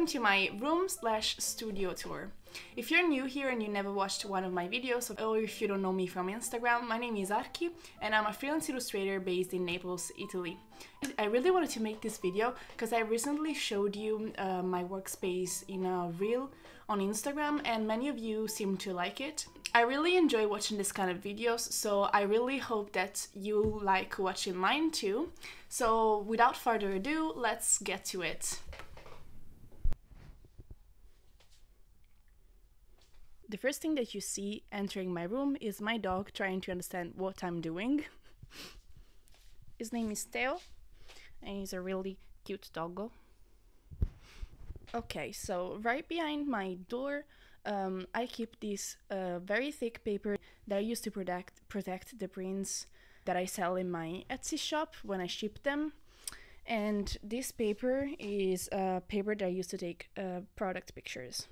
welcome to my room slash studio tour. If you're new here and you never watched one of my videos, or if you don't know me from Instagram, my name is Archi and I'm a freelance illustrator based in Naples, Italy. I really wanted to make this video because I recently showed you uh, my workspace in a reel on Instagram and many of you seem to like it. I really enjoy watching this kind of videos, so I really hope that you like watching mine too. So without further ado, let's get to it. The first thing that you see entering my room is my dog trying to understand what I'm doing. His name is Theo, and he's a really cute doggo. Okay, so right behind my door, um, I keep this uh, very thick paper that I use to protect protect the prints that I sell in my Etsy shop when I ship them. And this paper is a paper that I use to take uh, product pictures.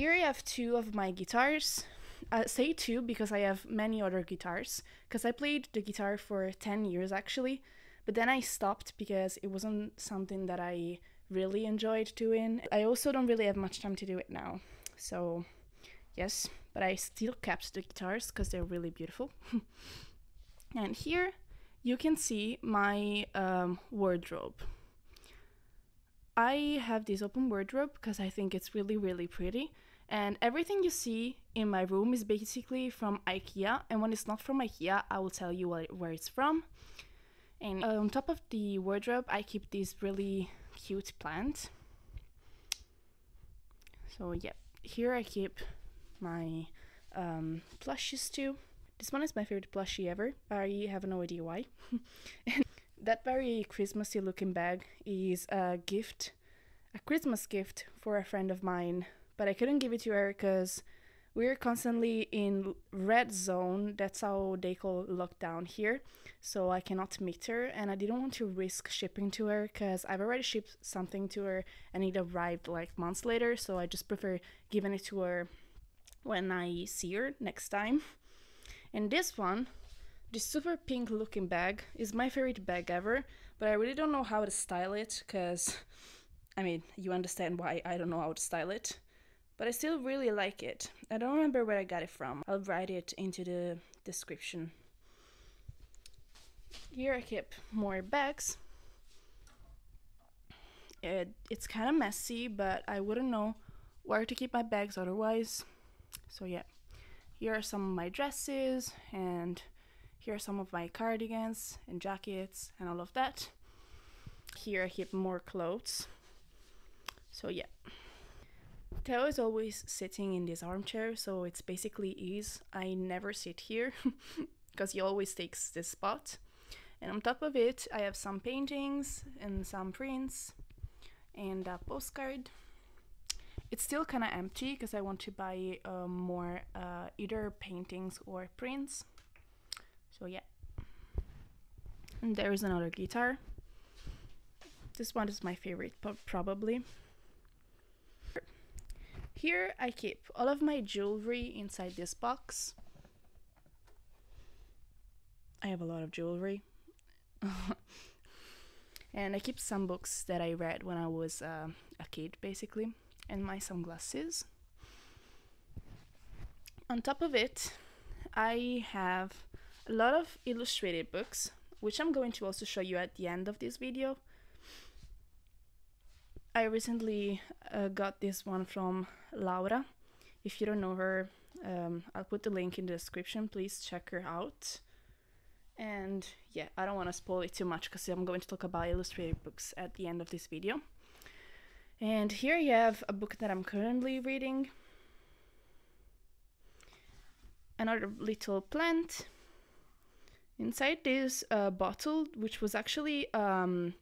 Here I have two of my guitars. I say two because I have many other guitars, because I played the guitar for 10 years actually, but then I stopped because it wasn't something that I really enjoyed doing. I also don't really have much time to do it now. So, yes, but I still kept the guitars because they're really beautiful. and here you can see my um, wardrobe. I have this open wardrobe because I think it's really, really pretty. And everything you see in my room is basically from IKEA. And when it's not from IKEA, I will tell you where it's from. And on top of the wardrobe, I keep this really cute plant. So yeah, here I keep my um, plushies too. This one is my favorite plushie ever. I have no idea why. and that very Christmassy looking bag is a gift, a Christmas gift for a friend of mine, but I couldn't give it to her because we're constantly in red zone. That's how they call lockdown here. So i cannot meet her and i didn't want to risk shipping to her because i've already shipped something to her and it arrived like months later. So i just prefer giving it to her when i see her next time. And this one this super pink looking bag is my favorite bag ever but i really don't know how to style it because i mean you understand why i don't know how to style it but I still really like it. I don't remember where I got it from. I'll write it into the description. Here I keep more bags. It, it's kind of messy, but I wouldn't know where to keep my bags otherwise. So yeah, here are some of my dresses and here are some of my cardigans and jackets and all of that. Here I keep more clothes. So yeah. Theo is always sitting in this armchair, so it's basically ease. I never sit here because he always takes this spot. And on top of it, I have some paintings and some prints and a postcard. It's still kind of empty because I want to buy uh, more uh, either paintings or prints. So yeah. And there is another guitar. This one is my favorite, probably. Here I keep all of my jewelry inside this box. I have a lot of jewelry. and I keep some books that I read when I was uh, a kid, basically, and my sunglasses. On top of it, I have a lot of illustrated books, which I'm going to also show you at the end of this video. I recently uh, got this one from Laura. If you don't know her, um, I'll put the link in the description. Please check her out. And yeah, I don't want to spoil it too much because I'm going to talk about illustrated books at the end of this video. And here you have a book that I'm currently reading. Another little plant. Inside this uh, bottle, which was actually um,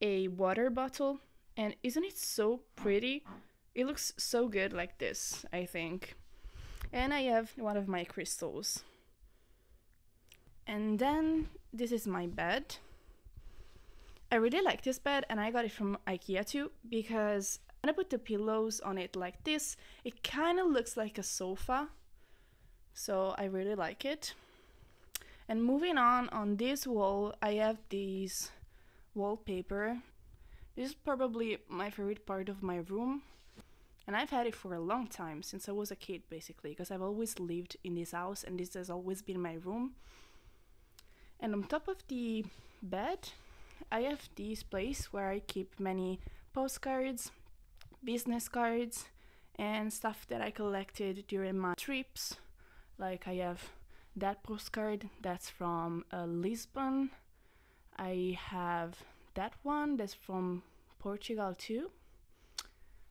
a water bottle and isn't it so pretty? It looks so good like this, I think. And I have one of my crystals. And then this is my bed. I really like this bed and I got it from Ikea too because when I put the pillows on it like this, it kind of looks like a sofa. So I really like it. And moving on, on this wall, I have these wallpaper This is probably my favorite part of my room. And I've had it for a long time, since I was a kid basically, because I've always lived in this house and this has always been my room. And on top of the bed, I have this place where I keep many postcards, business cards, and stuff that I collected during my trips. Like I have that postcard that's from uh, Lisbon. I have that one that's from Portugal too.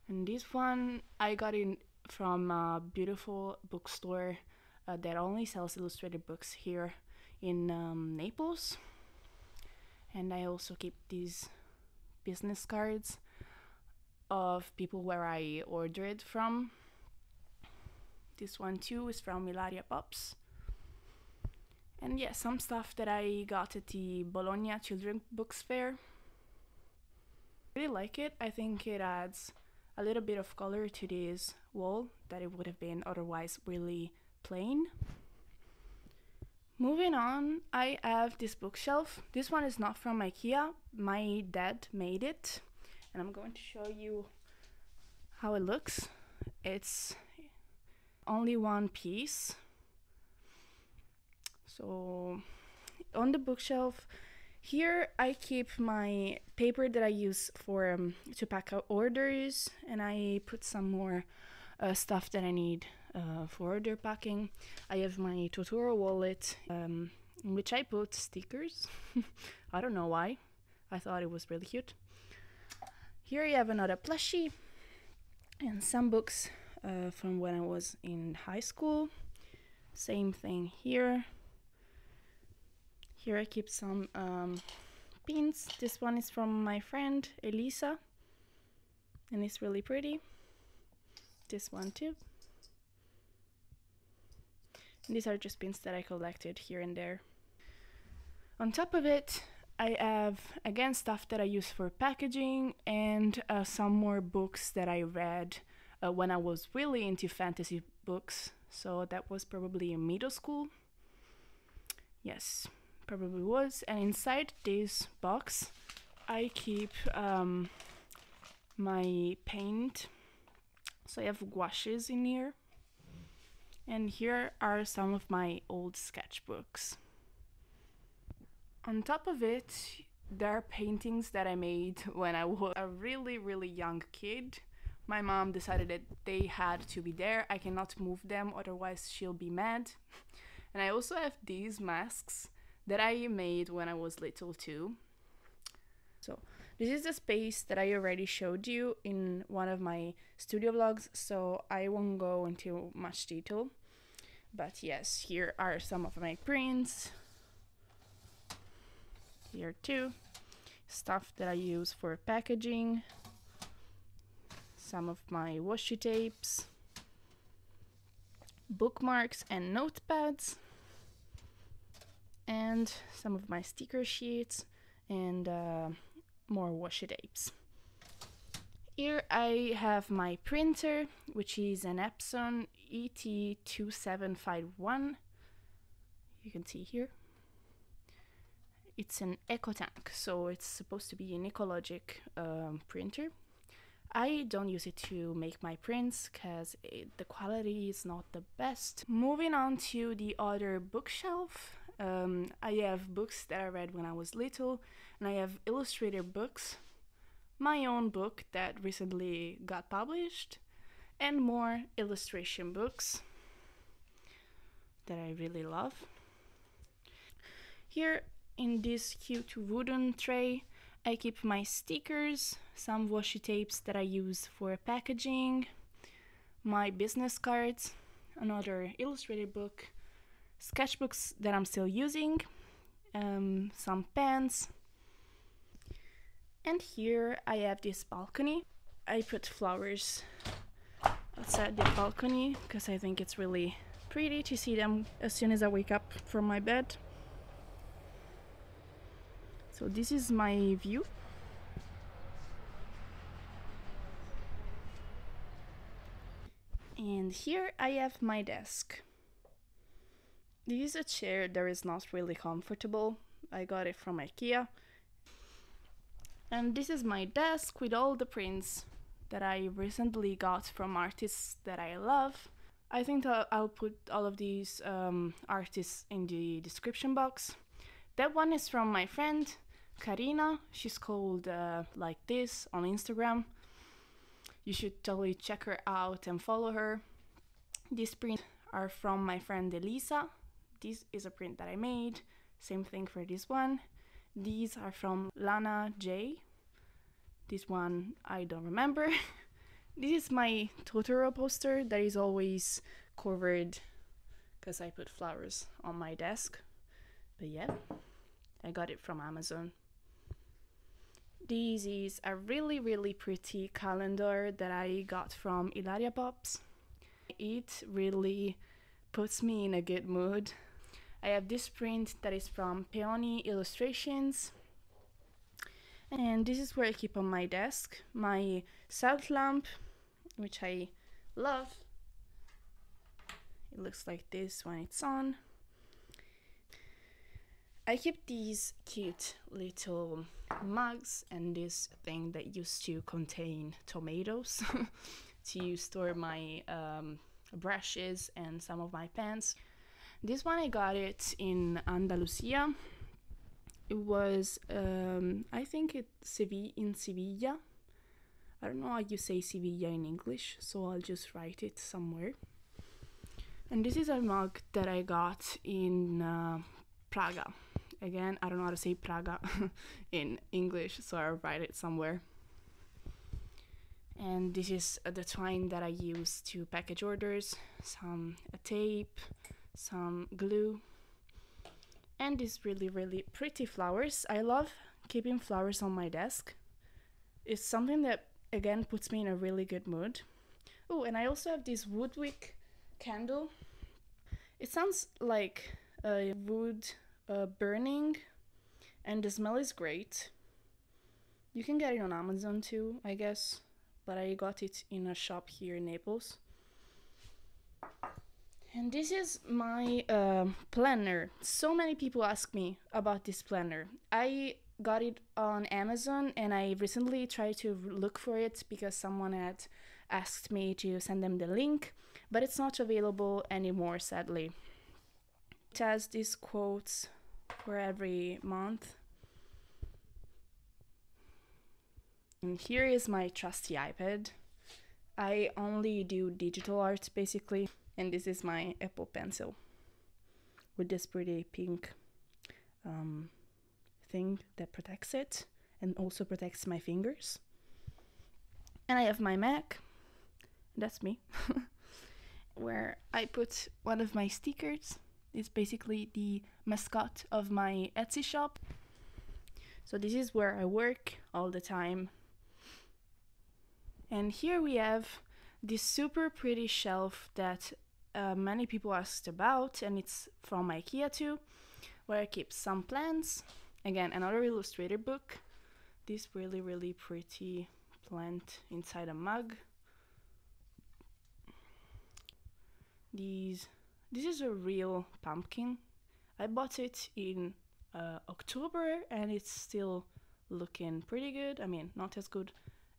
And this one I got in from a beautiful bookstore uh, that only sells illustrated books here in um, Naples. And I also keep these business cards of people where I ordered from. This one too is from Ilaria Pops. And yeah, some stuff that I got at the Bologna Children Books Fair. Really like it. I think it adds a little bit of color to this wall that it would have been otherwise really plain. Moving on, I have this bookshelf. This one is not from IKEA. My dad made it and I'm going to show you how it looks. It's only one piece. So on the bookshelf here I keep my paper that I use for um, to pack out orders and I put some more uh, stuff that I need uh, for order packing. I have my Totoro wallet um, in which I put stickers. I don't know why. I thought it was really cute. Here you have another plushie and some books uh, from when I was in high school. Same thing here. Here I keep some um, pins. This one is from my friend Elisa and it's really pretty. This one too. And these are just pins that I collected here and there. On top of it, I have again stuff that I use for packaging and uh, some more books that I read uh, when I was really into fantasy books. So that was probably in middle school. Yes, probably was. And inside this box, I keep um, my paint. So I have gouaches in here. And here are some of my old sketchbooks. On top of it, there are paintings that I made when I was a really, really young kid. My mom decided that they had to be there. I cannot move them, otherwise, she'll be mad. And I also have these masks that I made when I was little too. So, this is the space that I already showed you in one of my studio vlogs, so I won't go into much detail. But yes, here are some of my prints, here too. Stuff that I use for packaging. Some of my washi tapes. Bookmarks and notepads. And some of my sticker sheets and uh, more washi tapes. Here I have my printer, which is an Epson ET2751. You can see here it's an EcoTank, so it's supposed to be an ecologic um, printer. I don't use it to make my prints because the quality is not the best. Moving on to the other bookshelf, um, I have books that I read when I was little, and I have illustrator books, my own book that recently got published, and more illustration books that I really love. Here in this cute wooden tray, I keep my stickers, some washi tapes that I use for packaging, my business cards, another illustrated book, sketchbooks that I'm still using, um, some pens, and here I have this balcony. I put flowers outside the balcony because I think it's really pretty to see them as soon as I wake up from my bed. So this is my view. And here I have my desk. This is a chair that is not really comfortable. I got it from Ikea. And this is my desk with all the prints that I recently got from artists that I love. I think I'll put all of these um, artists in the description box. That one is from my friend Karina. She's called uh, like this on Instagram. You should totally check her out and follow her. These prints are from my friend Elisa. This is a print that I made. Same thing for this one. These are from Lana Jay. This one I don't remember. this is my Totoro poster that is always covered because I put flowers on my desk. But yeah, I got it from Amazon. This is a really really pretty calendar that I got from Ilaria Pops. It really puts me in a good mood. I have this print that is from Peony Illustrations. And this is where I keep on my desk my salt lamp, which I love. It looks like this when it's on. I keep these cute little mugs and this thing that used to contain tomatoes to store my um, brushes and some of my pens. This one I got it in Andalusia. It was, um, I think it Sevilla in Sevilla. I don't know how you say Sevilla in English, so I'll just write it somewhere. And this is a mug that I got in uh, Praga. Again, I don't know how to say Praga in English, so I'll write it somewhere. And this is the twine that I use to package orders, some tape, some glue, and these really, really pretty flowers. I love keeping flowers on my desk. It's something that, again, puts me in a really good mood. Oh, and I also have this woodwick candle. It sounds like a wood uh, burning, and the smell is great. You can get it on Amazon too, I guess, but I got it in a shop here in Naples. And this is my uh, planner. So many people ask me about this planner. I got it on Amazon and I recently tried to look for it because someone had asked me to send them the link, but it's not available anymore, sadly. It has these quotes for every month. And here is my trusty iPad. I only do digital art basically and this is my Apple Pencil with this pretty pink um, thing that protects it and also protects my fingers. And I have my Mac, that's me, where I put one of my stickers. It's basically the mascot of my Etsy shop. So this is where I work all the time. And here we have this super pretty shelf that uh, many people asked about, and it's from IKEA too, where I keep some plants. Again, another illustrator book. This really, really pretty plant inside a mug. These, this is a real pumpkin. I bought it in uh, October and it's still looking pretty good. I mean, not as good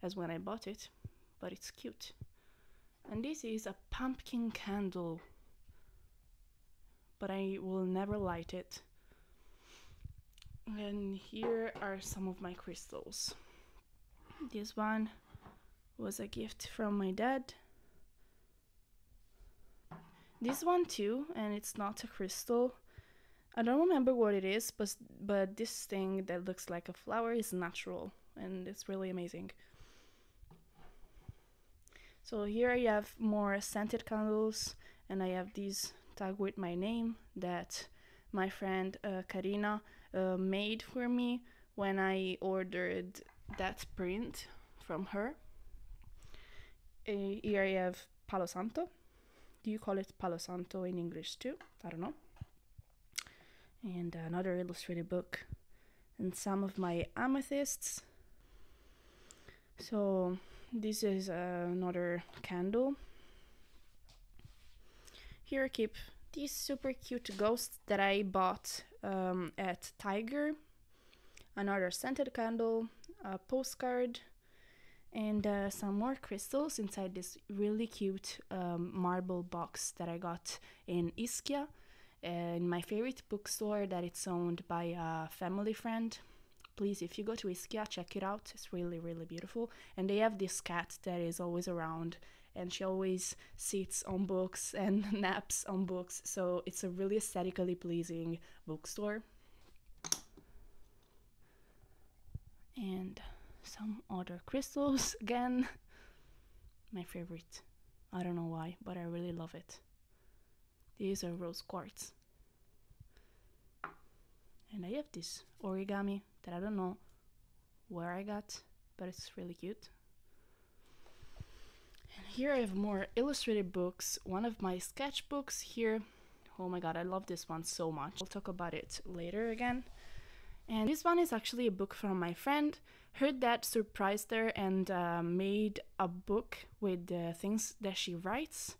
as when I bought it, but it's cute. And this is a pumpkin candle, but I will never light it. And here are some of my crystals. This one was a gift from my dad. This one too, and it's not a crystal. I don't remember what it is, but but this thing that looks like a flower is natural, and it's really amazing. So here I have more scented candles and I have these tag with my name that my friend uh, Karina uh, made for me when I ordered that print from her. Uh, here I have Palo Santo. Do you call it Palo Santo in English too? I don't know. And another illustrated book and some of my amethysts. So this is uh, another candle. Here I keep these super cute ghosts that I bought um, at Tiger. Another scented candle. a postcard, and uh, some more crystals inside this really cute um, marble box that I got in Ischia, in my favorite bookstore that it's owned by a family friend. Please, if you go to Ischia, check it out. It's really, really beautiful. And they have this cat that is always around, and she always sits on books and naps on books. So it's a really aesthetically pleasing bookstore. And some other crystals again. My favorite. I don't know why, but I really love it. These are rose quartz. And I have this origami that I don't know where I got, but it's really cute. And here I have more illustrated books. One of my sketchbooks here. Oh my god, I love this one so much. I'll talk about it later again. And this one is actually a book from my friend. Her dad surprised her and uh, made a book with the things that she writes.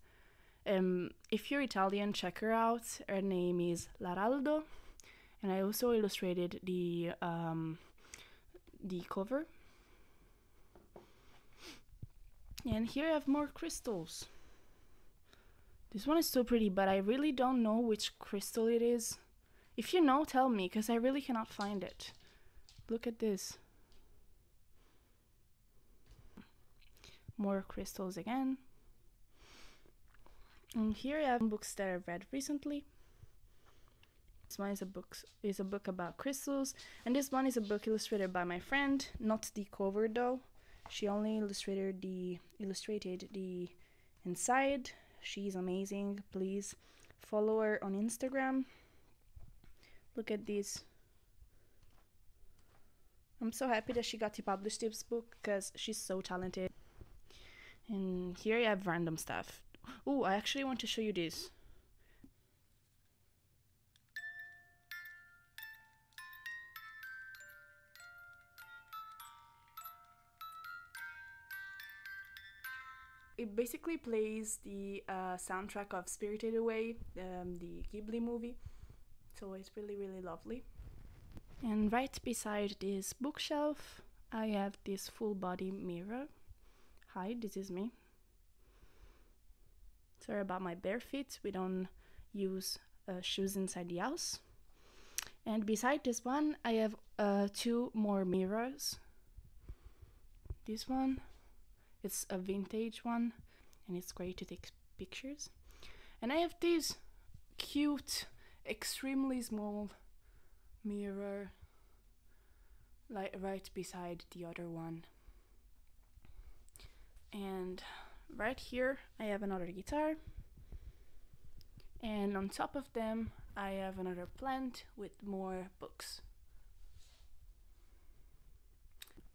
Um, if you're Italian, check her out. Her name is Laraldo, and I also illustrated the um, the cover. And here I have more crystals. This one is so pretty, but I really don't know which crystal it is. If you know, tell me, because I really cannot find it. Look at this. More crystals again. And here I have books that I've read recently. This one is a book is a book about crystals, and this one is a book illustrated by my friend. Not the cover though. She only illustrated the illustrated the inside. She's amazing. Please follow her on Instagram. Look at this. I'm so happy that she got to publish this book because she's so talented. And here I have random stuff. Oh, I actually want to show you this. It basically plays the uh, soundtrack of Spirited Away, um, the Ghibli movie. So it's really, really lovely. And right beside this bookshelf, I have this full body mirror. Hi, this is me. Sorry about my bare feet. We don't use uh, shoes inside the house. And beside this one, I have uh, two more mirrors. This one, it's a vintage one, and it's great to take pictures. And I have this cute, extremely small mirror, like right beside the other one. And right here I have another guitar and on top of them I have another plant with more books.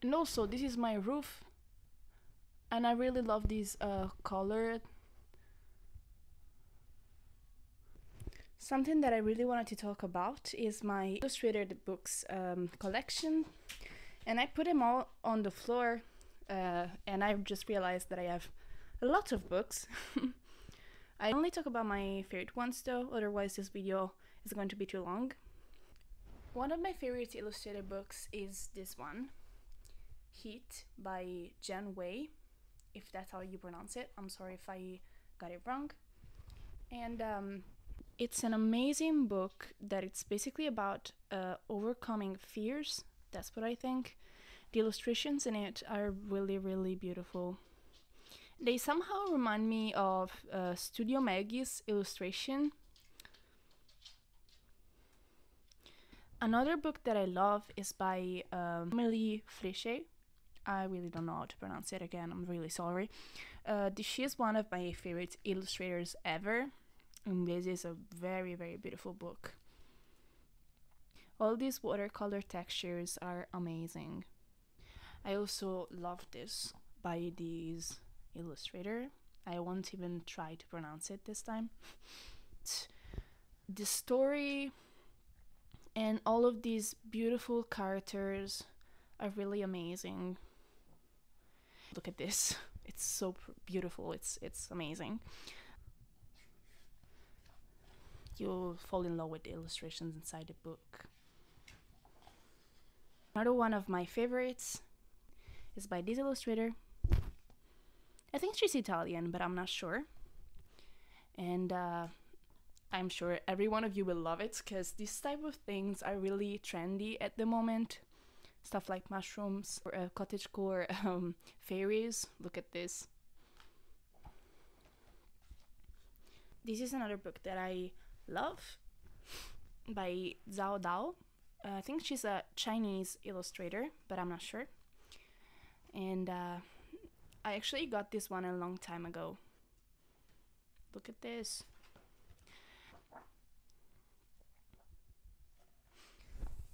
And also this is my roof and I really love this uh, color. Something that I really wanted to talk about is my illustrated books um, collection and I put them all on the floor uh, and I've just realized that I have a lot of books. I only talk about my favorite ones though, otherwise this video is going to be too long. One of my favorite illustrated books is this one, Heat by Jen Wei, if that's how you pronounce it. I'm sorry if I got it wrong. And um, it's an amazing book that it's basically about uh, overcoming fears. That's what I think. The illustrations in it are really, really beautiful. They somehow remind me of uh, Studio Maggie's illustration. Another book that I love is by um, Amélie Fléchais. I really don't know how to pronounce it again, I'm really sorry. Uh, she is one of my favorite illustrators ever, and this is a very, very beautiful book. All these watercolor textures are amazing. I also love this by this illustrator. I won't even try to pronounce it this time. the story and all of these beautiful characters are really amazing. Look at this. It's so beautiful. It's it's amazing. You'll fall in love with the illustrations inside the book. Another one of my favorites is by this illustrator. I think she's Italian, but I'm not sure. And uh, I'm sure every one of you will love it because these type of things are really trendy at the moment. Stuff like mushrooms or uh, cottagecore um, fairies. Look at this. This is another book that I love by Zao Dao. Uh, I think she's a Chinese illustrator, but I'm not sure. And uh, I actually got this one a long time ago. Look at this.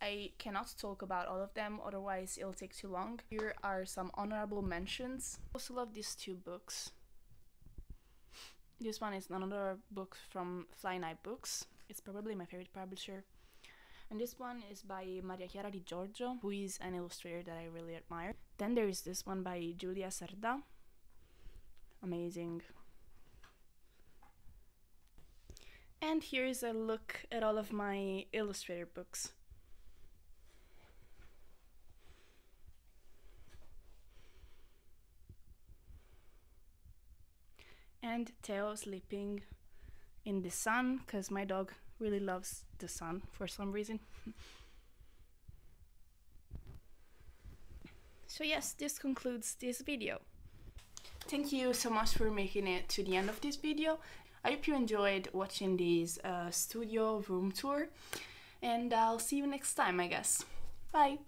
I cannot talk about all of them, otherwise it'll take too long. Here are some honorable mentions. I also love these two books. This one is another book from Flying Eye Books. It's probably my favorite publisher. And this one is by Maria Chiara Di Giorgio, who is an illustrator that I really admire. Then there is this one by Giulia Serda. Amazing. And here is a look at all of my illustrator books. And Theo sleeping in the sun because my dog really loves the sun for some reason. so yes, this concludes this video. Thank you so much for making it to the end of this video. I hope you enjoyed watching this uh, studio room tour and I'll see you next time I guess. Bye!